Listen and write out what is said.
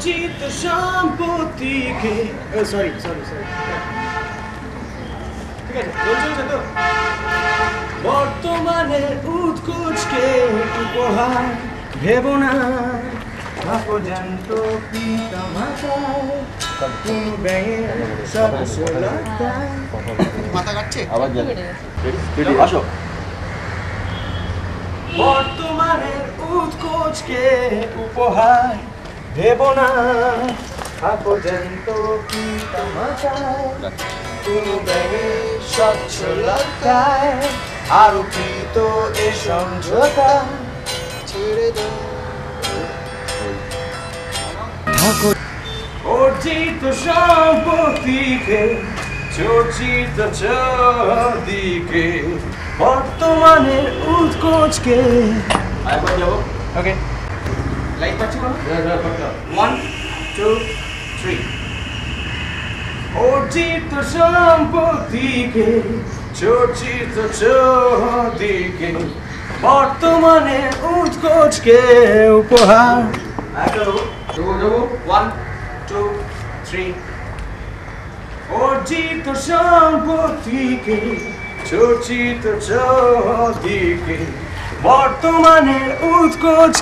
অর্জিত সম্পত্তিকে sorry sorry sorry ঠিক আছে চলছে তো? বর্তমানে উৎকোচকে উপহার ভেব না। অপজান্ত পিতা মাতায় কোন ব্যাঙে সব মাথা কাটছে? আবার আসো। বর্তমানের উৎকোচকে উপহার ভেব না। কোন ব্যাঙে আরোপিত এ সমঝোতা ছেড়ে দাও। অর্জিত সম্পত্তিকে চর্চিত চারদিকে বর্তমানে উৎকোচকে। ওকে লাইট পাচ্ছি কোনো ওয়ান টু থ্রি অর্জিত সম্পত্তিকে চর্চিত চারদিকে বর্তমানে উৎকোচকে উপহার। ওয়ান টু থ্রি অর্জিত সম্পত্তিকে চর্চিত বর্তমানে উৎকোচ